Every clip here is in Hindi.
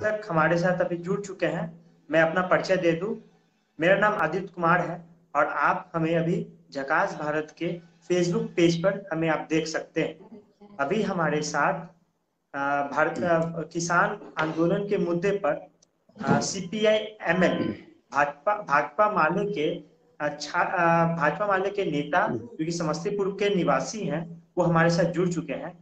तक हमारे साथ अभी जुड़ चुके हैं। मैं अपना परिचय दे दूँ। मेरा नाम आदित्य कुमार है और आप हमें अभी झकास भारत के फेसबुक पेज पर हमें आप देख सकते हैं। अभी हमारे साथ भारत किसान आंदोलन के मुद्दे पर सीपीआई एमएल भाजपा भाजपा माले के भाजपा माले के नेता, जो कि समस्तीपुर के निवासी हैं, वो हमारे साथ जुड़ चुके हैं।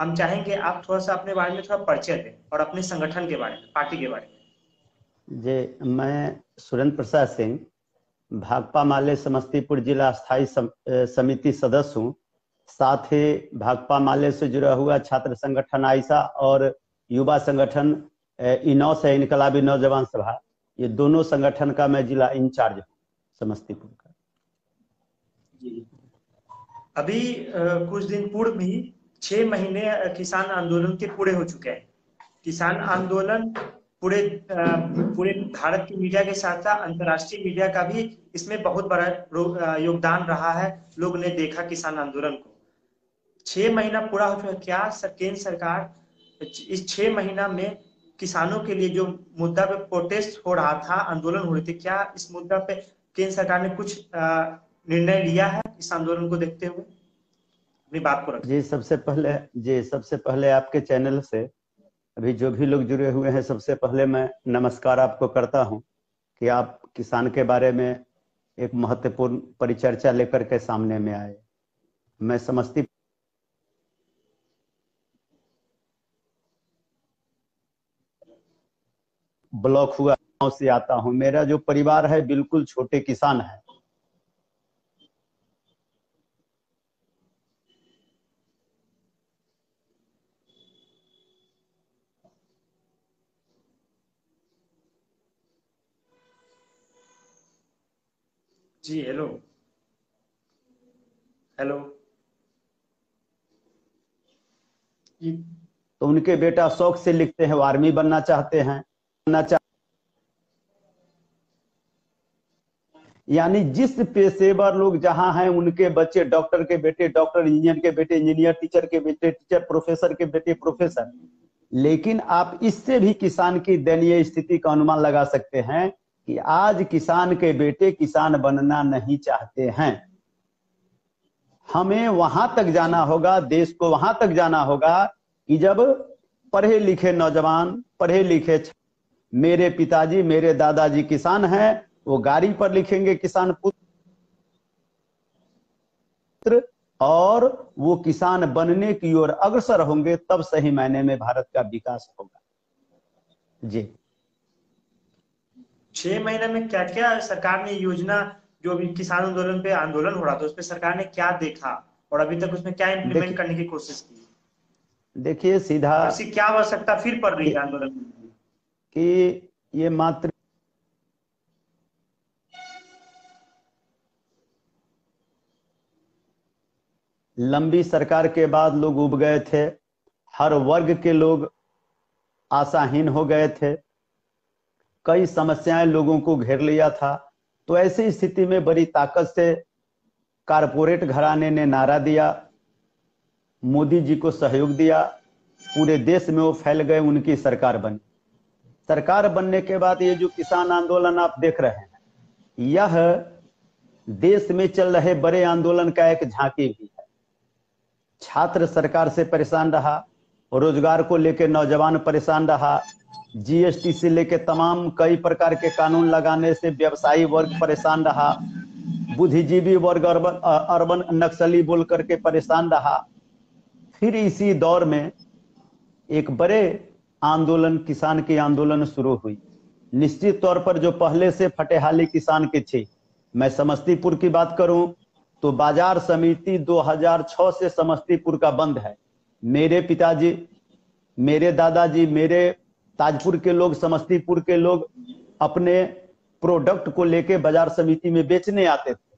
हम चाहेंगे आप थोड़ा सा अपने बारे में थोड़ा परिचय दें और अपने संगठन के बारे में पार्टी के बारे में। जी मैं सुरेंद्र प्रसाद सिंह भाकपा माले समस्तीपुर जिला स्थायी सम, समिति सदस्य हूँ। साथ ही भाकपा माले से जुड़ा हुआ छात्र संगठन आयसा और युवा संगठन इनौस है इनकलाबी नौजवान सभा ये दोनों संगठन का मैं जिला इंचार्ज हूँ समस्तीपुर का। जी। अभी कुछ दिन पूर्व ही छह महीने किसान आंदोलन के पूरे हो चुके हैं। किसान आंदोलन पूरे पूरे भारत की मीडिया के साथ साथ अंतर्राष्ट्रीय मीडिया का भी इसमें बहुत बड़ा योगदान रहा है, लोग ने देखा किसान आंदोलन को। छह महीना पूरा हो चुका, क्या केंद्र सरकार इस छह महीना में किसानों के लिए जो मुद्दा पे प्रोटेस्ट हो रहा था, आंदोलन हो रहे थे, क्या इस मुद्दा पे केंद्र सरकार ने कुछ निर्णय लिया है इस आंदोलन को देखते हुए? अपनी बात को जी, सबसे पहले, जी, सबसे पहले आपके चैनल से, अभी जो भी लोग जुड़े हुए हैं, सबसे पहले मैं नमस्कार आपको करता हूँ कि आप किसान के बारे में एक महत्वपूर्ण परिचर्चा लेकर के सामने में आए। मैं समस्ती ब्लॉक हुआ से आता हूँ। मेरा जो परिवार है, बिल्कुल छोटे किसान है। जी हेलो हेलो तो उनके बेटा शौक से लिखते हैं आर्मी बनना चाहते हैं। बनना चाह यानी जिस पेशेवर लोग जहाँ हैं, उनके बच्चे डॉक्टर के बेटे, डॉक्टर इंजीनियर के बेटे, इंजीनियर टीचर के बेटे, टीचर प्रोफेसर के बेटे, प्रोफेसर। लेकिन आप इससे भी किसान की दयनीय स्थिति का अनुमान लगा सकते हैं कि आज किसान के बेटे किसान बनना नहीं चाहते हैं। हमें वहाँ तक जाना होगा, देश को वहाँ तक जाना होगा कि जब पढ़े लिखे नौजवान, पढ़े लिखे मेरे पिताजी, मेरे दादाजी किसान हैं, वो गाड़ी पर लिखेंगे किसान पुत्र, और वो किसान बनने की ओर अग्रसर होंगे, तब सही मायने में भारत का विकास होगा। जी। छह महीने में क्या क्या सरकार ने योजना जो अभी किसान आंदोलन पे आंदोलन हो रहा था उस पर सरकार ने क्या देखा और अभी तक उसमें क्या इम्प्लीमेंट करने की कोशिश की? देखिए सीधा क्या आवश्यकता फिर पड़ रही है आंदोलन कि ये मात्र लंबी सरकार के बाद लोग उब गए थे। हर वर्ग के लोग आशाहीन हो गए थे। कई समस्याएँ लोगों को घेर लिया था। तो ऐसी स्थिति में बड़ी ताकत से कारपोरेट घराने ने नारा दिया। मोदी जी को सहयोग दिया। पूरे देश में वो फैल गए, उनकी सरकार बनी। सरकार बनने के बाद ये जो किसान आंदोलन आप देख रहे हैं, यह देश में चल रहे बड़े आंदोलन का एक झांकी भी है। छात्र सरकार से परेशान रहा, रोज़गार को लेकर नौजवान परेशान रहा जीएसटी से लेकर तमाम कई प्रकार के कानून लगाने से व्यवसायी वर्ग परेशान रहा। बुद्धिजीवी वर्ग अर्बन अर्बन नक्सली बोल करके परेशान रहा। फिर इसी दौर में एक बड़े आंदोलन, किसान के आंदोलन शुरू हुई। निश्चित तौर पर जो पहले से फटेहाली किसान के थे। मैं समस्तीपुर की बात करूँ तो बाज़ार समिति 2006 से समस्तीपुर का बंद है। मेरे पिताजी, मेरे दादाजी, मेरे ताजपुर के लोग समस्तीपुर के लोग अपने प्रोडक्ट को लेके बाज़ार समिति में बेचने आते थे।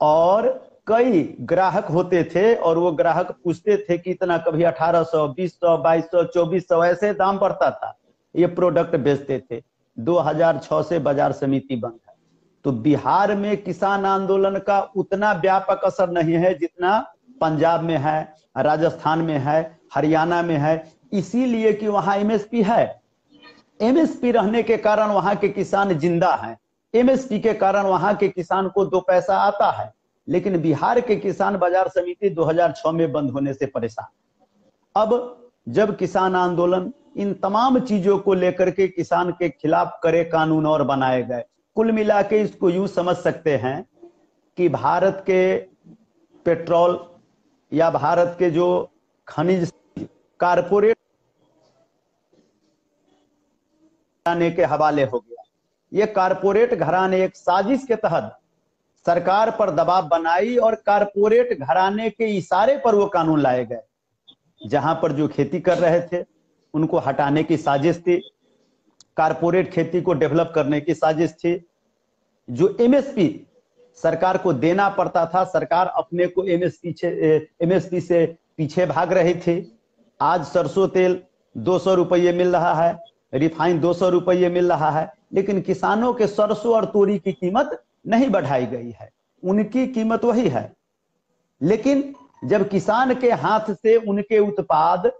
और कई ग्राहक होते थे और वो ग्राहक पूछते थे कि इतना कभी 1800, 2000, 2200, 2400 ऐसे दाम बढ़ता था। ये प्रोडक्ट बेचते थे। 2006 से बाज़ार समिति बंद है। तो बिहार में किसान आंदोलन का उतना व्यापक असर नहीं है जितना पंजाब में है राजस्थान में है हरियाणा में है। इसीलिए कि वहाँ एमएसपी है। एमएसपी रहने के कारण वहाँ के किसान ज़िंदा हैं। एमएसपी के कारण वहाँ के किसान को दो पैसा आता है, लेकिन बिहार के किसान बाज़ार समिति 2006 में बंद होने से परेशान। अब जब किसान आंदोलन इन तमाम चीज़ों को लेकर के किसान के खिलाफ करे कानून और बनाए गए, कुल मिला के इसको यूँ समझ सकते हैं कि भारत के पेट्रोल या भारत के जो खनिज कारपोरेट घराने के हवाले हो गया। ये कारपोरेट घराने एक साजिश के तहत सरकार पर दबाव बनाई और कारपोरेट घराने के इशारे पर वो कानून लाए गए। जहाँ पर जो खेती कर रहे थे, उनको हटाने की साजिश थी, कारपोरेट खेती को डेवलप करने की साजिश थी। जो एमएसपी सरकार को देना पड़ता था, सरकार अपने को एमएसपी एमएसपी से पीछे भाग रही थी। आज सरसों तेल दो सौ रुपये मिल रहा है रिफाइन दो सौ रुपये मिल रहा है, लेकिन किसानों के सरसों और तोरी की कीमत नहीं बढ़ाई गई है। उनकी कीमत वही है। लेकिन जब किसान के हाथ से उनके उत्पाद,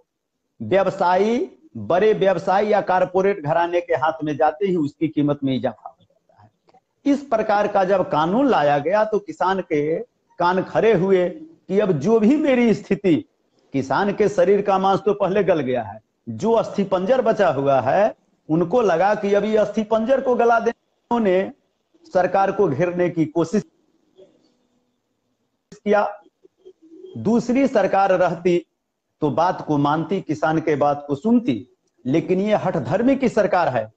व्यवसायी, बड़े व्यवसायी या कारपोरेट घराने के हाथ में जाते ही, उसकी कीमत में इजाफा हो जाता है। इस प्रकार का जब कानून लाया गया तो किसान के कान खड़े हुए कि अब जो भी मेरी स्थिति, किसान के शरीर का मांस तो पहले गल गया है जो अस्थि पंजर बचा हुआ है उनको लगा कि अभी अस्थि पंजर को गला देने उन्होंने सरकार को घेरने की कोशिश किया। दूसरी सरकार रहती तो बात को मानती किसान के बात को सुनती लेकिन ये हठधर्मी की सरकार है।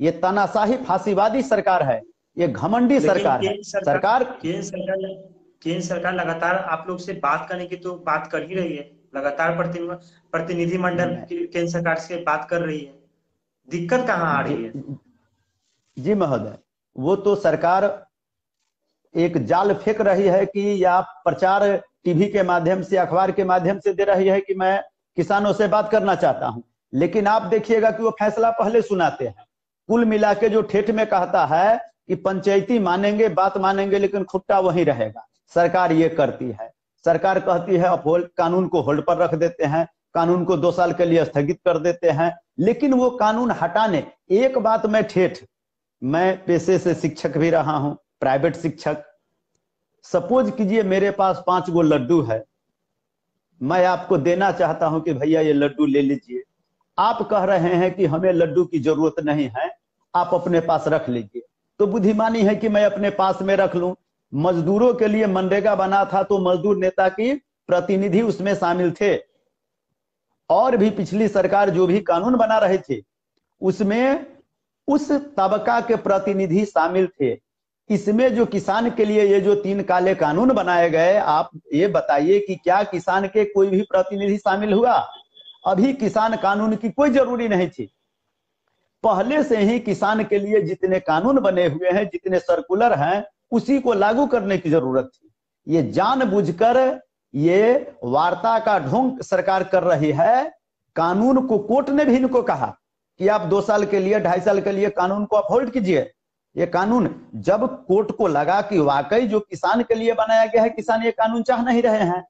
ये तानाशाही फांसीवादी सरकार है। ये घमंडी सरकार है। सरकार केंद्र सरकार केंद्र सरकार लगातार आप लोग से बात करने की तो बात कर ही रही है। लगातार प्रतिनिधिमंडल केंद्र सरकार से बात कर रही है। दिक्कत कहाँ आ रही है? जी महोदय वो तो सरकार एक जाल फेंक रही है कि या प्रचार टीवी के माध्यम से अखबार के माध्यम से दे रही है कि मैं किसानों से बात करना चाहता हूँ। लेकिन आप देखिएगा कि वो फैसला पहले सुनाते हैं। कुल मिला के जो ठेठ में कहता है कि पंचायती मानेंगे बात मानेंगे लेकिन खुट्टा वहीं रहेगा। सरकार ये करती है। सरकार कहती है, अब होल्ड कानून को होल्ड पर रख देते हैं, कानून को दो साल के लिए स्थगित कर देते हैं, लेकिन वो कानून हटाने, एक बात मैं ठेठ, मैं पेशे से शिक्षक भी रहा हूँ, प्राइवेट शिक्षक। सपोज़ कीजिए मेरे पास पाँच गो लड्डू है, मैं आपको देना चाहता हूँ कि भैया ये लड्डू ले लीजिए। आप कह रहे हैं कि हमें लड्डू की ज़रूरत नहीं है, आप अपने पास रख लीजिए। तो बुद्धिमानी है कि मैं अपने पास में रख लूँ मजदूरों के लिए मनरेगा बना था तो मजदूर नेता की प्रतिनिधि उसमें शामिल थे। और भी पिछली सरकार जो भी कानून बना रहे थे, उसमें उस तबका के प्रतिनिधि शामिल थे। इसमें जो किसान के लिए ये जो तीन काले कानून बनाए गए, आप ये बताइए कि क्या किसान के कोई भी प्रतिनिधि शामिल हुआ? अभी किसान कानून की कोई ज़रूरी नहीं थी। पहले से ही किसान के लिए जितने कानून बने हुए हैं, जितने सर्कुलर हैं उसी को लागू करने की ज़रूरत थी। ये जानबूझकर ये वार्ता का ढोंग सरकार कर रही है। कानून को कोर्ट ने भी इनको कहा कि आप दो साल के लिए, ढाई साल के लिए कानून को अपहोल्ड कीजिए। ये कानून जब कोर्ट को लगा कि वाकई जो किसान के लिए बनाया गया है, किसान ये कानून चाह नहीं रहे हैं।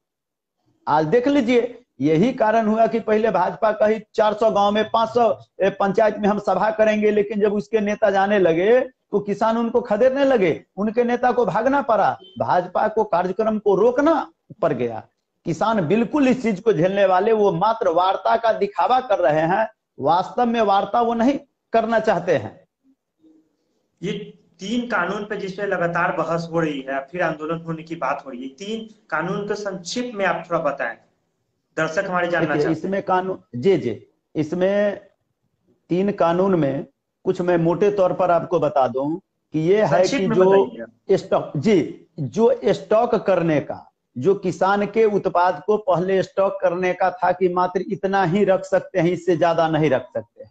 आज देख लीजिए, यही कारण हुआ कि पहले भाजपा कही 400 गाँव में 500 पंचायत में हम सभा करेंगे, लेकिन जब उसके नेता जाने लगे तो किसान उनको खदेड़ने लगे उनके नेता को भागना पड़ा भाजपा को कार्यक्रम को रोकना पड़ गया। किसान बिल्कुल इस चीज़ को झेलने वाले वो मात्र वार्ता का दिखावा कर रहे हैं वास्तव में वार्ता वो नहीं करना चाहते हैं। ये तीन कानून पे जिसपे लगातार बहस हो रही है फिर आंदोलन होने की बात हो रही है तीन कानून को संक्षिप्त में आप थोड़ा बताएँ। दर्शक हमारे जानना चाहते इसमें कानून जी जी इसमें तीन कानून में कुछ मैं मोटे तौर पर आपको बता दूँ कि ये है कि जो स्टॉक जी जो स्टॉक करने का जो किसान के उत्पाद को पहले स्टॉक करने का था कि मात्र इतना ही रख सकते हैं इससे ज़्यादा नहीं रख सकते हैं।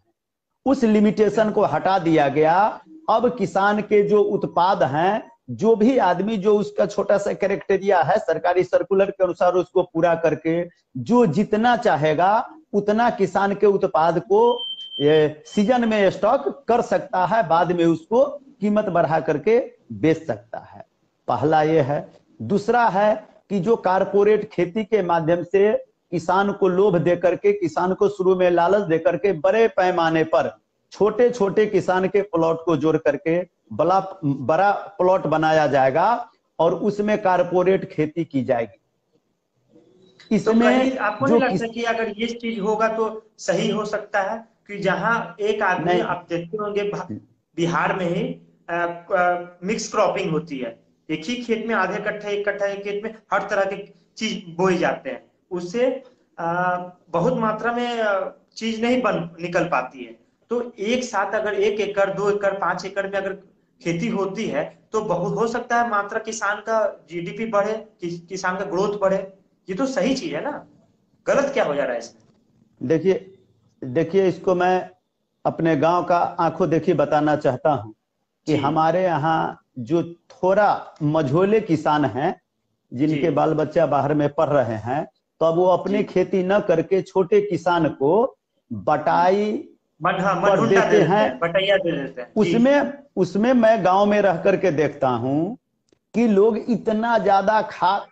उस लिमिटेशन को हटा दिया गया। अब किसान के जो उत्पाद हैं जो भी आदमी जो उसका छोटा सा कैरेक्टेरिया है सरकारी सर्कुलर के अनुसार उसको पूरा करके जो जितना चाहेगा उतना किसान के उत्पाद को सीज़न में स्टॉक कर सकता है बाद में उसको कीमत बढ़ा करके बेच सकता है। पहला ये है। दूसरा है कि जो कारपोरेट खेती के माध्यम से किसान को लोभ दे करके किसान को शुरू में लालच दे करके बड़े पैमाने पर छोटे छोटे किसान के प्लॉट को जोड़ करके बड़ा बड़ा प्लॉट बनाया जाएगा और उसमें कारपोरेट खेती की जाएगी। तो इसमें कहीं आपको नहीं लगता कि अगर ये चीज़ होगा तो सही हो सकता है? कि जहाँ एक आदमी आप देखते होंगे बिहार में ही मिक्स क्रॉपिंग होती है। एक ही खेत में आधे कट्ठा एक कट्ठा एक खेत में हर तरह के चीज़ बोए जाते हैं। उससे बहुत मात्रा में चीज़ नहीं बन निकल पाती है। तो एक साथ अगर एक एकड़ दो एकड़ पाँच एकड़ में अगर खेती होती है तो बहुत हो सकता है मात्रा किसान का जीडीपी बढ़े कि, किसान का ग्रोथ बढ़े। ये तो सही चीज़ है ना। गलत क्या हो जा रहा है इसमें? देखिए देखिए इसको मैं अपने गाँव का आँखों देखी बताना चाहता हूँ कि हमारे यहाँ जो थोड़ा मझोले किसान हैं जिनके बाल बच्चा बाहर में पढ़ रहे हैं तो अब वो अपनी खेती न करके छोटे किसान को बटाई हाँ पर देते हैं। बटैया दे देते हैं। उसमें उसमें मैं गाँव में रह करके देखता हूँ कि लोग इतना ज़्यादा खाद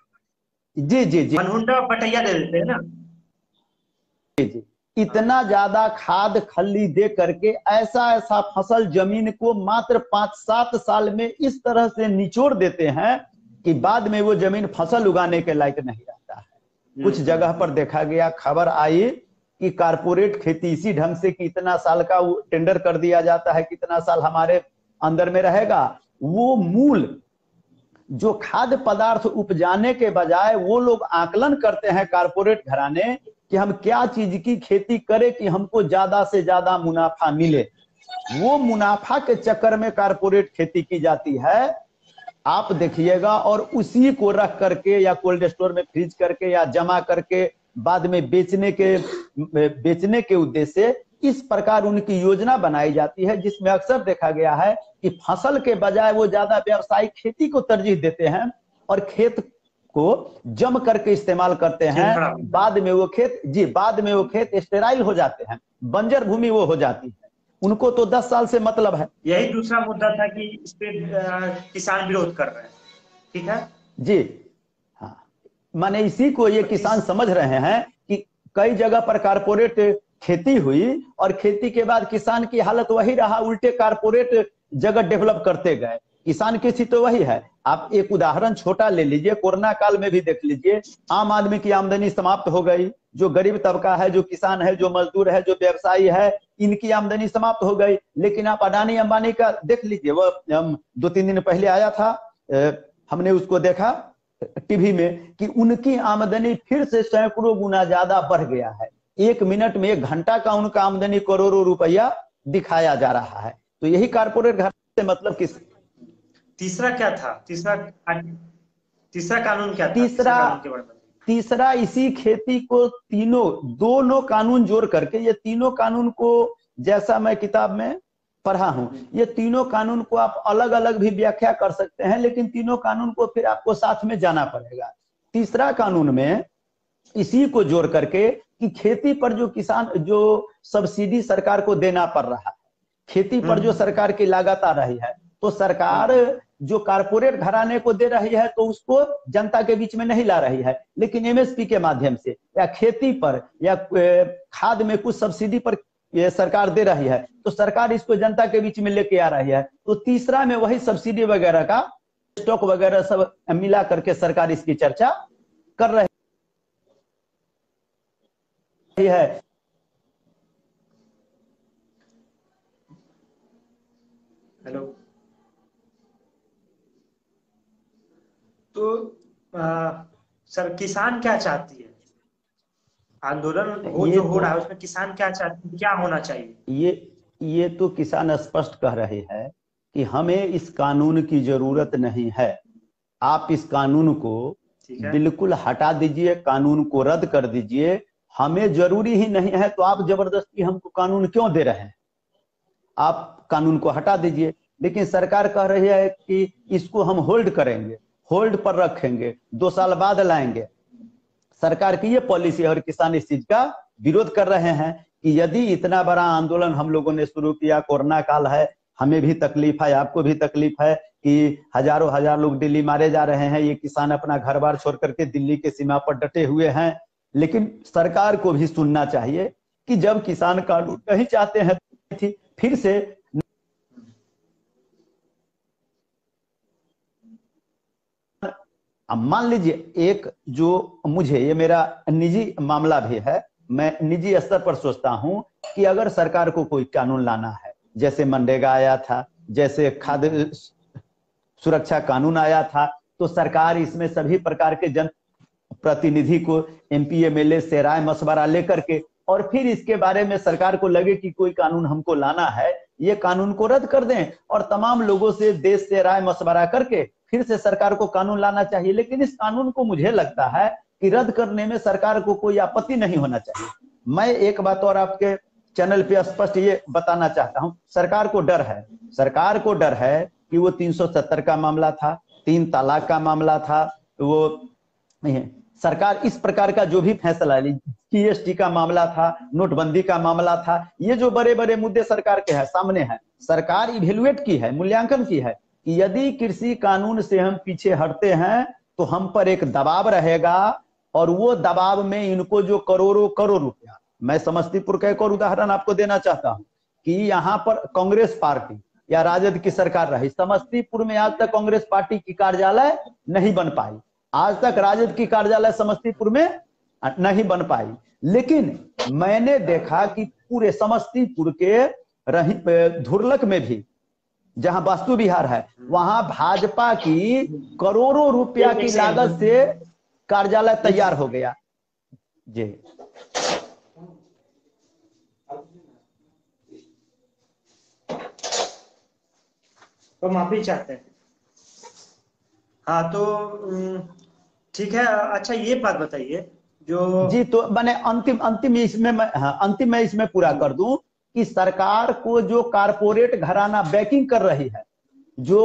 जी जी जी। बटैया दे देते हैं ना। जी जी। इतना ज़्यादा खाद खल्ली दे करके ऐसा ऐसा फ़सल ज़मीन को मात्र पाँच सात साल में इस तरह से निचोड़ देते हैं कि बाद में वो ज़मीन फ़सल उगाने के लायक नहीं रहता है। कुछ जगह पर देखा गया खबर आई कि कारपोरेट खेती इसी ढंग से कि इतना साल का टेंडर कर दिया जाता है कितना साल हमारे अंदर में रहेगा। वो मूल जो खाद्य पदार्थ उपजाने के बजाय वो लोग आकलन करते हैं कारपोरेट घराने कि हम क्या चीज़ की खेती करें कि हमको ज़्यादा से ज़्यादा मुनाफा मिले। वो मुनाफा के चक्कर में कारपोरेट खेती की जाती है। आप देखिएगा और उसी को रख करके या कोल्ड स्टोर में फ्रीज करके या जमा करके बाद में बेचने के बेचने के उद्देश्य इस प्रकार उनकी योजना बनाई जाती है, जिसमें अक्सर देखा गया है कि फ़सल के बजाय वो ज़्यादा व्यावसायिक खेती को तरजीह देते हैं और खेत को जम करके इस्तेमाल करते हैं। बाद में वो खेत जी बाद में वो खेत स्टेराइल हो जाते हैं। बंजर भूमि वो हो जाती है। उनको तो दस साल से मतलब है। यही दूसरा मुद्दा था कि इस पे किसान विरोध कर रहे हैं। ठीक है? जी हाँ। माने इसी को ये किसान समझ रहे हैं कि कई जगह पर कारपोरेट खेती हुई और खेती के बाद किसान की हालत वही रहा उल्टे कारपोरेट जगह डेवलप करते गए। किसान की स्थिति तो वही है। आप एक उदाहरण छोटा ले लीजिए, कोरोना काल में भी देख लीजिए, आम आदमी की आमदनी समाप्त हो गई। जो गरीब तबका है, जो किसान है, जो मजदूर है, जो व्यवसायी है, इनकी आमदनी समाप्त हो गई। लेकिन आप अडानी अंबानी का देख लीजिए, वो, हम दो तीन दिन पहले आया था हमने उसको देखा टीवी में कि उनकी आमदनी फिर से सैकड़ों गुना ज़्यादा बढ़ गया है। एक मिनट में एक घंटा का उनका आमदनी करोड़ों रुपया दिखाया जा रहा है। तो यही कारपोरेट घर से मतलब किस तीसरा क्या था? तीसरा तीसरा कानून क्या था? तीसरा- तीसरा इसी खेती को तीनों दोनों कानून जोड़ करके ये तीनों कानून को जैसा मैं किताब में पढ़ा हूँ ये तीनों कानून को आप अलग अलग भी व्याख्या कर सकते हैं लेकिन तीनों कानून को फिर आपको साथ में जाना पड़ेगा। तीसरा कानून में इसी को जोड़ करके कि खेती पर जो किसान जो सब्सिडी सरकार को देना पड़ रहा है खेती पर जो सरकार की लागत आ रही है तो सरकार जो कारपोरेट घराने को दे रही है तो उसको जनता के बीच में नहीं ला रही है। लेकिन एमएसपी के माध्यम से, या खेती पर, या खाद में कुछ सब्सिडी पर ये सरकार दे रही है तो सरकार इसको जनता के बीच में लेके आ रही है। तो तीसरा में वही सब्सिडी वगैरह का स्टॉक वगैरह सब मिला करके सरकार इसकी चर्चा कर रही है। हेलो। तो आ, सर किसान क्या चाहती है? आंदोलन ये जो हो तो- रहा है उसमें किसान क्या चाहती है? क्या होना चाहिए? ये ये तो किसान स्पष्ट कह रहे हैं कि हमें इस कानून की ज़रूरत नहीं है। आप इस कानून को बिल्कुल हटा दीजिए कानून को रद्द कर दीजिए। हमें ज़रूरी ही नहीं है तो आप ज़बरदस्ती हमको कानून क्यों दे रहे हैं? आप कानून को हटा दीजिए। लेकिन सरकार कह रही है कि इसको हम होल्ड करेंगे। होल्ड पर रखेंगे, दो साल बाद लाएँगे। सरकार की ये पॉलिसी है और किसान इस चीज़ का विरोध कर रहे हैं कि यदि इतना बड़ा आंदोलन हम लोगों ने शुरू किया, कोरोना काल है, हमें भी तकलीफ़ है, आपको भी तकलीफ़ है कि हज़ारों हज़ार लोग दिल्ली मारे जा रहे हैं, ये किसान अपना घर बार छोड़ करके दिल्ली के सीमा पर डटे हुए हैं। लेकिन सरकार को भी सुनना चाहिए कि जब किसान कानून नहीं चाहते हैं थी, फिर से अब मान लीजिए एक जो मुझे, ये मेरा निजी मामला भी है, मैं निजी स्तर पर सोचता हूँ कि अगर सरकार को कोई कानून लाना है, जैसे मनरेगा आया था, जैसे खाद्य सुरक्षा कानून आया था तो सरकार इसमें सभी प्रकार के जन प्रतिनिधि को, एमपी, एमएलए से राय मशवरा लेकर के, और फिर इसके बारे में सरकार को लगे कि कोई कानून हमको लाना है ये कानून को रद्द कर दें और तमाम लोगों से देश से राय मशवरा करके फिर से सरकार को कानून लाना चाहिए। लेकिन इस कानून को मुझे लगता है कि रद्द करने में सरकार को कोई आपत्ति नहीं होना चाहिए। मैं एक बात और आपके चैनल पे स्पष्ट ये बताना चाहता हूँ, सरकार को डर है। सरकार को डर है कि वो 370 का मामला था, तीन तलाक का मामला था, वो सरकार इस प्रकार का जो भी फैसला जीएसटी का मामला था, नोटबंदी का मामला था, ये जो बड़े बड़े मुद्दे सरकार के है, सामने है। सरकार इवेल्युएट की है, मूल्यांकन की है कि यदि कृषि कानून से हम पीछे हटते हैं तो हम पर एक दबाव रहेगा और वो दबाव में इनको जो करोड़ों करोड़ रुपया, मैं समस्तीपुर का एक और उदाहरण आपको देना चाहता हूँ कि यहाँ पर कांग्रेस पार्टी या राजद की सरकार रही, समस्तीपुर में आज तक कांग्रेस पार्टी की कार्यालय नहीं बन पाई। आज तक राजद की कार्यालय समस्तीपुर में नहीं बन पाई। लेकिन मैंने देखा कि पूरे समस्तीपुर के रही धुरलक में भी, जहाँ वास्तु विहार है, वहाँ भाजपा की करोड़ों रुपया की लागत से कार्यालय तैयार हो गया। जी। तो माफ़ी चाहते हैं। हाँ तो ठीक है। अच्छा ये बात बताइए जो जी तो मैंने अंतिम अंतिम इसमें हाँ, अंतिम मैं इसमें पूरा कर दूँ कि सरकार को जो कारपोरेट घराना बैकिंग कर रही है जो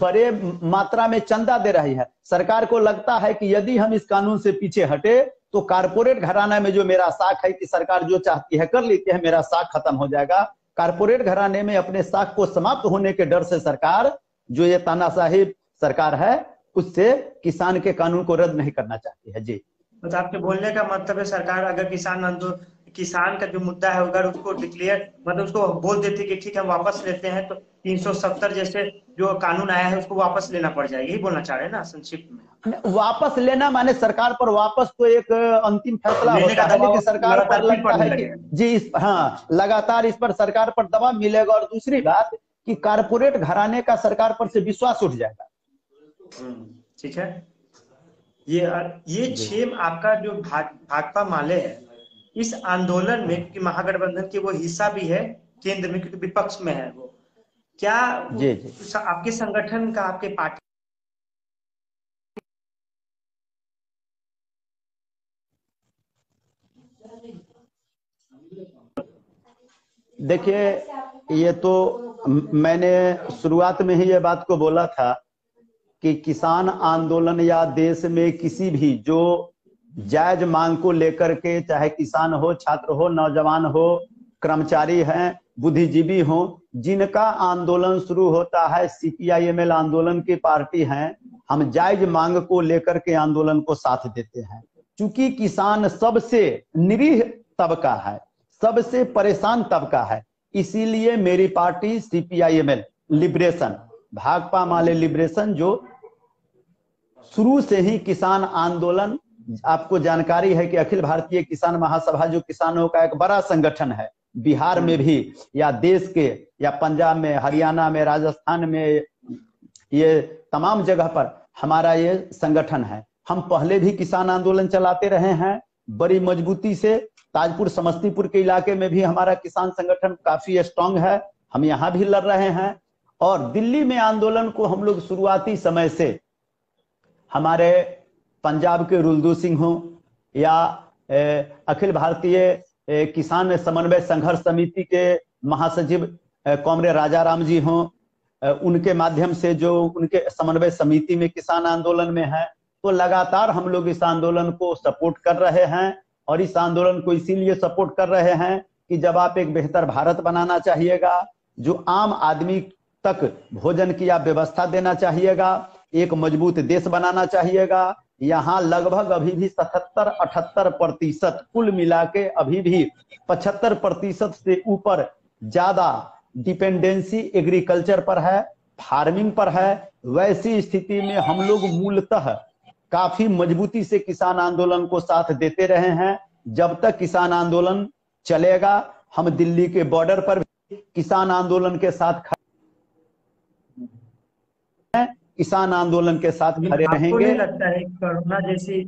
बड़े मात्रा में चंदा दे रही है सरकार को लगता है कि यदि हम इस कानून से पीछे हटे तो कारपोरेट घराना में जो मेरा साख है कि सरकार जो चाहती है कर लेती है मेरा साख खत्म हो जाएगा। कारपोरेट घराने में अपने साख को समाप्त होने के डर से सरकार जो ये तानाशाही सरकार है उससे किसान के कानून को रद्द नहीं करना चाहती है। जी। मतलब आपके बोलने का मतलब है सरकार अगर किसान आंदोलन किसान का जो मुद्दा है अगर उसको डिक्लेयर मतलब उसको बोल देती कि ठीक है हम वापस लेते हैं तो 370 जैसे जो कानून आया है उसको वापस लेना पड़ जाएगा। यही बोलना चाह रहे हैं ना संक्षिप्त में। वापस लेना माने सरकार पर वापस तो एक अंतिम फैसला होता है लेकिन सरकार पर लगता है कि जी इस हाँ लगातार इस पर सरकार पर दबाव मिलेगा और दूसरी बात कि कारपोरेट घराने का सरकार पर से विश्वास उठ जाएगा। हम्म, ठीक है। ये ये छह आपका जो भाग, भाजपा माले है इस आंदोलन में क्योंकि महागठबंधन के वो हिस्सा भी है केंद्र में क्योंकि विपक्ष में है वो क्या जी, जी. आपके संगठन का आपके पार्टी देखिए ये तो मैंने शुरुआत में ही ये बात को बोला था कि किसान आंदोलन या देश में किसी भी जो जायज़ मांग को लेकर के चाहे किसान हो, छात्र हो, नौजवान हो, कर्मचारी हैं, बुद्धिजीवी हो, जिनका आंदोलन शुरू होता है सीपीआईएमएल आंदोलन की पार्टी हैं, हम जायज़ मांग को लेकर के आंदोलन को साथ देते हैं। क्योंकि किसान सबसे निरीह तबका है, सबसे परेशान तबका है, इसीलिए मेरी party CPIML liberation Bhakpa Male liberation जो शुरू से ही किसान आंदोलन, आपको जानकारी है कि अखिल भारतीय किसान महासभा जो किसानों का एक बड़ा संगठन है, बिहार में भी, या देश के, या पंजाब में, हरियाणा में, राजस्थान में, ये तमाम जगह पर हमारा ये संगठन है। हम पहले भी किसान आंदोलन चलाते रहे हैं, बड़ी मजबूती से। ताजपुर, समस्तीपुर के इलाके में भी हमारा किसान संगठन काफ़ी स्ट्रांग है, हम यहाँ भी लड़ रहे हैं। और दिल्ली में आंदोलन को हम लोग शुरुआती समय से हमारे पंजाब के रुलदू सिंह हो या अखिल भारतीय किसान समन्वय संघर्ष समिति के महासचिव कॉमरे राजा राम जी हों उनके माध्यम से जो उनके समन्वय समिति में किसान आंदोलन में है तो लगातार हम लोग इस आंदोलन को सपोर्ट कर रहे हैं और इस आंदोलन को इसीलिए सपोर्ट कर रहे हैं कि जब आप एक बेहतर भारत बनाना चाहिएगा, जो आम आदमी तक भोजन की आप व्यवस्था देना चाहिएगा एक मज़बूत देश बनाना चाहिएगा। यहाँ लगभग अभी भी सतहत्तर, अठहत्तर प्रतिशत कुल मिला के अभी भी पचहत्तर प्रतिशत से ऊपर ज़्यादा डिपेंडेंसी एग्रीकल्चर पर है, फ़ार्मिंग पर है। वैसी स्थिति में हम लोग मूलतः काफ़ी मजबूती से किसान आंदोलन को साथ देते रहे हैं। जब तक किसान आंदोलन चलेगा, हम दिल्ली के बॉर्डर पर किसान आंदोलन के साथ खड़े किसान आंदोलन के साथ खड़े रहेंगे। लगता है कोरोना जैसी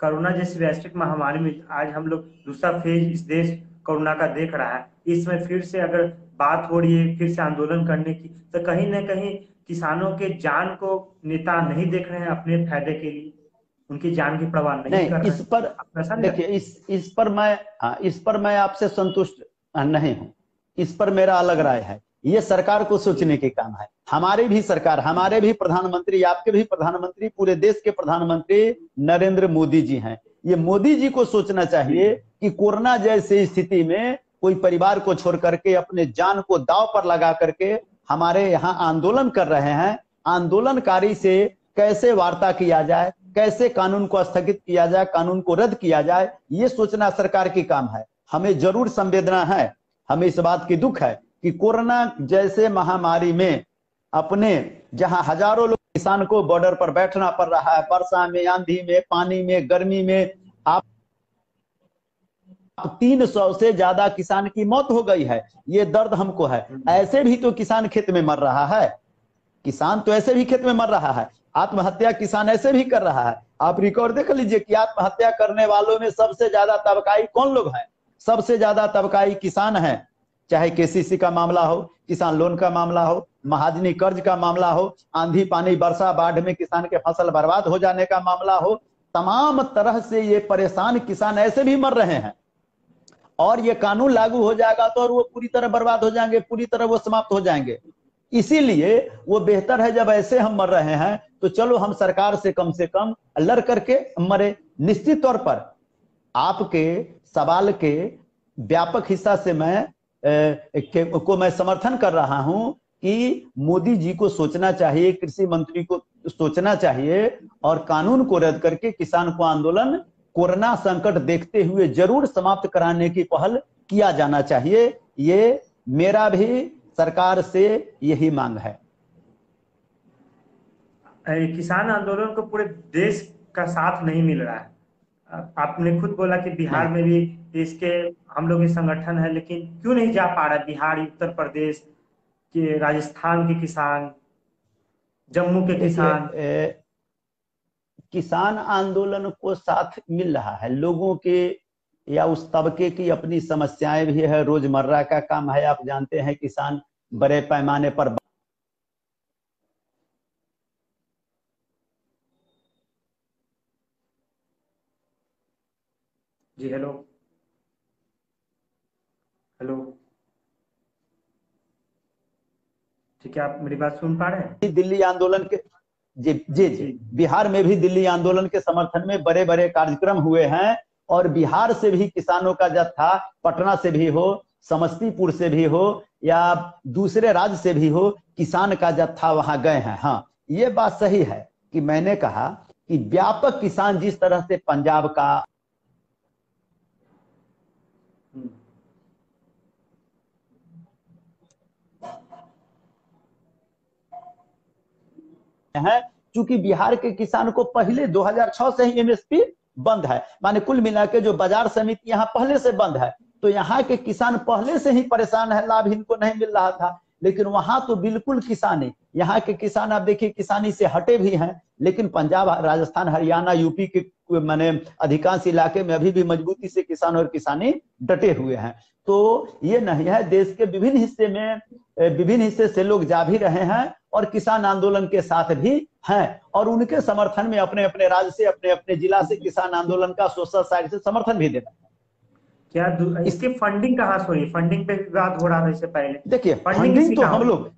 कोरोना जैसी वैश्विक महामारी में आज हम लोग दूसरा फ़ेज़ इस देश कोरोना का देख रहा है। इसमें फिर से अगर बात हो रही है फिर से आंदोलन करने की तो कहीं ना कहीं किसानों के जान को नेता नहीं देख रहे हैं अपने फ़ायदे के लिए। उनकी जान की परवाह नहीं, नहीं कर इस पर देखिए इस इस पर मैं हाँ इस पर मैं आपसे संतुष्ट नहीं हूँ। इस पर मेरा अलग राय है। ये सरकार को सोचने के काम है। हमारी भी सरकार, हमारे भी प्रधानमंत्री, आपके भी प्रधानमंत्री, पूरे देश के प्रधानमंत्री नरेंद्र मोदी जी हैं। ये मोदी जी को सोचना चाहिए कि कोरोना जैसी स्थिति में कोई परिवार को छोड़ करके, अपने जान को दाव पर लगा करके हमारे यहाँ आंदोलन कर रहे हैं। आंदोलनकारी से कैसे वार्ता किया जाए, कैसे कानून को स्थगित किया जाए, कानून को रद्द किया जाए, ये सोचना सरकार की काम है। हमें ज़रूर संवेदना है, हमें इस बात की दुख है कि कोरोना जैसे महामारी में अपने जहाँ हज़ारों लोग किसान को बॉर्डर पर बैठना पड़ रहा है, वर्षा में, आंधी में, पानी में, गर्मी में, आप तीन सौ से ज़्यादा किसान की मौत हो गई है। ये दर्द हमको है। ऐसे भी तो किसान खेत में मर रहा है। किसान तो ऐसे भी खेत में मर रहा है। आत्महत्या किसान ऐसे भी कर रहा है। आप रिकॉर्ड देख लीजिए कि आत्महत्या करने वालों में सबसे ज़्यादा तबकाई कौन लोग हैं? सबसे ज़्यादा तबकाई किसान है। चाहे केसीसी का मामला हो, किसान लोन का मामला हो, महाजनी कर्ज का मामला हो, आंधी पानी वर्षा बाढ़ में किसान के फ़सल बर्बाद हो जाने का मामला हो, तमाम तरह से ये परेशान किसान ऐसे भी मर रहे हैं। और ये कानून लागू हो जाएगा तो और वो पूरी तरह बर्बाद हो जाएँगे, पूरी तरह वो समाप्त हो जाएँगे। इसीलिए वो बेहतर है जब ऐसे हम मर रहे हैं तो चलो हम सरकार से कम से कम लड़ करके मरे। निश्चित तौर पर आपके सवाल के व्यापक हिस्सा से मैं को मैं समर्थन कर रहा हूँ कि मोदी जी को सोचना चाहिए कृषि मंत्री को सोचना चाहिए और कानून को रद्द करके किसान को आंदोलन कोरोना संकट देखते हुए ज़रूर समाप्त कराने की पहल किया जाना चाहिए। ये मेरा भी सरकार से यही मांग है। किसान आंदोलन को पूरे देश का साथ नहीं मिल रहा है। आपने खुद बोला कि बिहार में भी इसके हम लोग संगठन है लेकिन क्यों नहीं जा पा रहा? बिहार उत्तर प्रदेश के राजस्थान के किसान जम्मू के किसान। ए, किसान आंदोलन को साथ मिल रहा है। लोगों के या उस तबके की अपनी समस्याएँ भी है। रोज़मर्रा का काम है। आप जानते हैं किसान बड़े पैमाने पर जी हेलो। ठीक है आप मेरी बात सुन पा रहे हैं? दिल्ली आंदोलन के जी जी जी। बिहार में भी दिल्ली आंदोलन के समर्थन में बड़े बड़े कार्यक्रम हुए हैं और बिहार से भी किसानों का जत्था पटना से भी हो समस्तीपुर से भी हो या दूसरे राज्य से भी हो किसान का जत्था वहाँ गए हैं। हाँ ये बात सही है कि मैंने कहा कि व्यापक किसान जिस तरह से पंजाब का हैं क्योंकि बिहार के किसान को पहले 2006 से ही एमएसपी बंद है। माने कुल मिला के जो बाज़ार समिति यहाँ पहले से बंद है तो यहाँ के किसान पहले से ही परेशान है, लाभ इनको नहीं मिल रहा था। लेकिन वहाँ तो बिल्कुल किसानी यहाँ के किसान, आप देखिए, किसानी से हटे भी हैं, लेकिन पंजाब, राजस्थान, हरियाणा, यूपी के मैंने अधिकांश इलाके में अभी भी मजबूती से किसान और किसानी डटे हुए हैं। तो ये नहीं है, देश के विभिन्न हिस्से में, विभिन्न हिस्से से लोग जा भी रहे हैं और किसान आंदोलन के साथ भी हैं और उनके समर्थन में अपने अपने राज्य से अपने अपने जिला से किसान आंदोलन का सोशल साइड से समर्थन भी देना क्या इसकी फंडिंग कहाँ से फंडिंग पे विवाद हो रहा था इससे पहले। देखिए फंडिंग तो हम लोग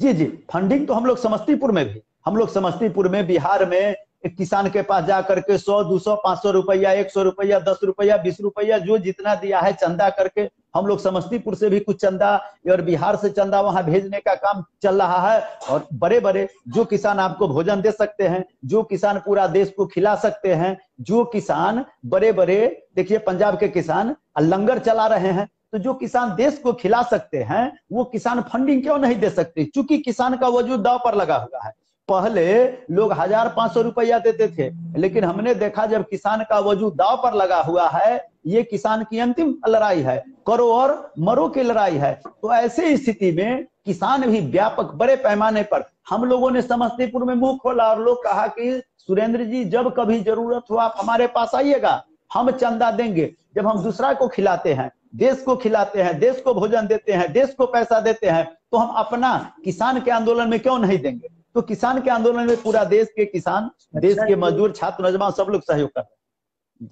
जी जी फंडिंग तो हम लोग समस्तीपुर में भी हम लोग समस्तीपुर में बिहार में किसान के पास जा करके सौ, दो सौ, पाँच सौ रुपया, एक सौ रुपया, दस रुपया, बीस रुपया, जो जितना दिया है चंदा करके हम लोग समस्तीपुर से भी कुछ चंदा और बिहार से चंदा वहाँ भेजने का काम चल रहा है। और बड़े बड़े जो किसान आपको भोजन दे सकते हैं, जो किसान पूरा देश को खिला सकते हैं, जो किसान बड़े बड़े देखिए पंजाब के किसान लंगर चला रहे हैं तो जो किसान देश को खिला सकते हैं, वो किसान फंडिंग क्यों नहीं दे सकते? क्योंकि किसान का वजूद दाव पर लगा हुआ है। पहले लोग हज़ार पाँच सौ रुपया देते थे, लेकिन हमने देखा जब किसान का वजूद दाव पर लगा हुआ है, ये किसान की अंतिम लड़ाई है, करो और मरो की लड़ाई है। तो ऐसे स्थिति में किसान भी व्यापक बड़े पैमाने पर, हम लोगों ने समस्तीपुर में मुँह खोला और लोग कहा कि, सुरेंद्र जी, जब कभी ज़रूरत हो आप हमारे पास आइएगा, हम चंदा देंगे। जब हम दूसरा को खिलाते हैं, देश को खिलाते हैं, देश को भोजन देते हैं, देश को पैसा देते हैं तो हम अपना किसान के आंदोलन में क्यों नहीं देंगे? तो किसान के आंदोलन में पूरा देश के किसान देश के मजदूर छात्र नौजवान सब लोग सहयोग कर रहे हैं।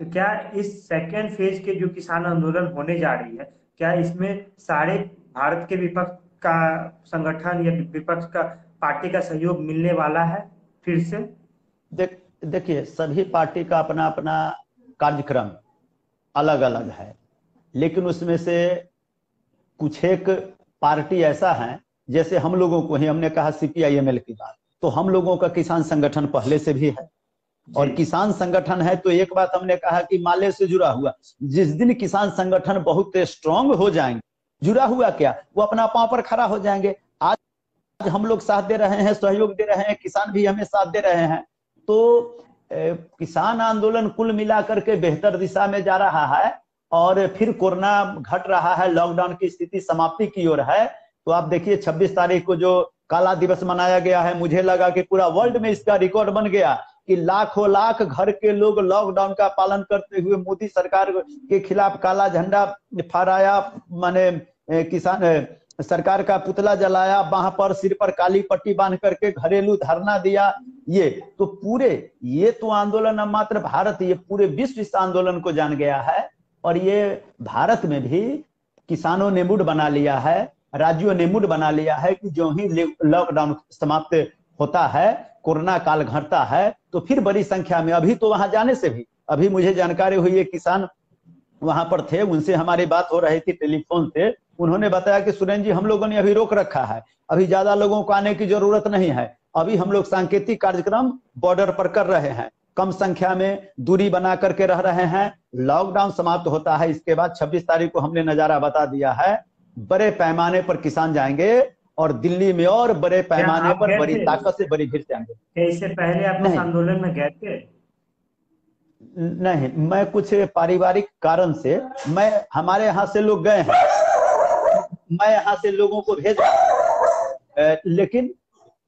तो क्या इस सेकेंड फ़ेज़ के जो किसान आंदोलन होने जा रही है क्या इसमें सारे भारत के विपक्ष का संगठन या विपक्ष का पार्टी का सहयोग मिलने वाला है फिर से? देख देखिए सभी पार्टी का अपना अपना कार्यक्रम अलग अलग है। लेकिन उसमें से कुछ एक पार्टी ऐसा है जैसे हम लोगों को ही हमने कहा सीपीआईएमएल की बात। तो हम लोगों का किसान संगठन पहले से भी है। और किसान संगठन है तो एक बात हमने कहा कि माले से जुड़ा हुआ। जिस दिन किसान संगठन बहुत स्ट्रांग हो जाएँगे जुड़ा हुआ क्या? वो अपना पाँव पर खड़ा हो जाएँगे। आज आज हम लोग साथ दे रहे हैं सहयोग दे रहे हैं किसान भी हमें साथ दे रहे हैं। तो ए, किसान आंदोलन कुल मिलाकर के बेहतर दिशा में जा रहा है। और फिर कोरोना घट रहा है लॉकडाउन की स्थिति समाप्ति की ओर है। तो आप देखिए 26 तारीख को जो काला दिवस मनाया गया है, मुझे लगा कि पूरा वर्ल्ड में इसका रिकॉर्ड बन गया कि लाखों लाख घर के लोग लॉकडाउन का पालन करते हुए मोदी सरकार के खिलाफ काला झंडा फहराया, माने किसान सरकार का पुतला जलाया वहाँ पर सिर पर काली पट्टी बाँध करके घरेलू धरना दिया, ये तो पूरे, ये तो आंदोलन अब मात्र भारत, ये पूरे विश्व इस आंदोलन को जान गया है। और ये भारत में भी किसानों ने मूड बना लिया है। राज्यों ने मूड बना लिया है कि जो ही लॉकडाउन समाप्त होता है, कोरोना काल घटता है तो फिर बड़ी संख्या में, अभी तो वहाँ जाने से भी, अभी मुझे जानकारी हुई है, किसान वहाँ पर थे, उनसे हमारी बात हो रही थी टेलीफोन से, उन्होंने बताया कि सुरेन जी, हम लोगों ने अभी रोक रखा है, अभी ज़्यादा लोगों को आने की ज़रूरत नहीं है, अभी हम लोग सांकेतिक कार्यक्रम बॉर्डर पर कर रहे हैं, कम संख्या में दूरी बना करके रह रहे हैं लॉकडाउन समाप्त होता है, इसके बाद 26 तारीख को हमने नज़ारा बता दिया है बड़े पैमाने पर किसान जाएँगे और दिल्ली में और बड़े पैमाने पर बड़ी ताकत से बड़ी भीड़ जाएँगे इससे पहले आप आंदोलन में गए थे? नहीं मैं कुछ पारिवारिक कारण से मैं हमारे यहाँ से लोग गए हैं। मैं यहाँ से लोगों को भेजा लेकिन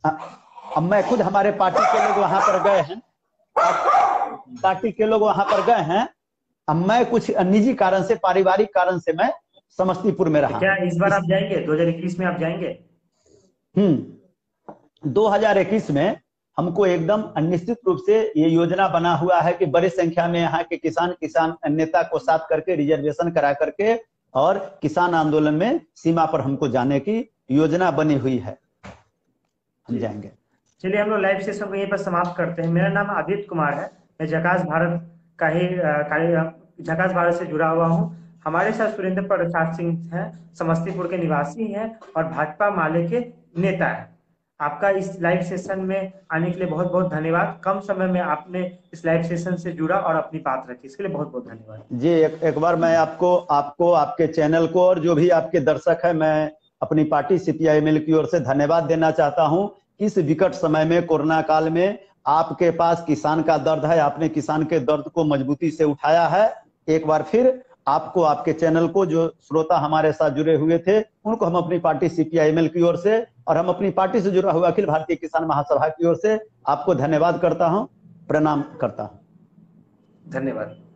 अब मैं खुद हमारे पार्टी के लोग वहाँ पर गए हैं। पार्टी के लोग वहाँ पर गए हैं। अब मैं कुछ निजी कारण से पारिवारिक कारण से मैं समस्तीपुर में रहा। क्या इस बार आप जाएँगे? 2021 में आप जाएँगे? हम्म। 2021 में हमको एकदम निश्चित रूप से ये योजना बना हुआ है कि बड़ी संख्या में यहाँ के किसान किसान नेता को साथ करके रिजर्वेशन करा करके और किसान आंदोलन में सीमा पर हमको जाने की योजना बनी हुई है। हम जाएँगे। चलिए हम लोग लाइव सेशन को यहीं पर समाप्त करते हैं। मेरा नाम आदित्य कुमार है। मैं जकास भारत का ही जकास भारत से जुड़ा हुआ हूँ। हमारे साथ सुरेंद्र प्रसाद सिंह हैं समस्तीपुर के निवासी हैं और भाजपा माले के नेता हैं। आपका इस लाइव सेशन में आने के लिए बहुत बहुत धन्यवाद। कम समय में आपने इस लाइव सेशन से जुड़ा और अपनी बात रखी। इसके लिए बहुत बहुत धन्यवाद। जी एक, एक बार मैं आपको आपको आपके चैनल को और जो भी आपके दर्शक है मैं अपनी पार्टी सीपीआईएमएल की ओर से धन्यवाद देना चाहता हूँ इस विकट समय में कोरोना काल में आपके पास किसान का दर्द है आपने किसान के दर्द को मजबूती से उठाया है। एक बार फिर आपको, आपके चैनल को, जो श्रोता हमारे साथ जुड़े हुए थे, उनको हम अपनी पार्टी सीपीआईएमएल की ओर से और हम अपनी पार्टी से जुड़ा हुआ अखिल भारतीय किसान महासभा की ओर से आपको धन्यवाद करता हूँ, प्रणाम करता हूँ। धन्यवाद।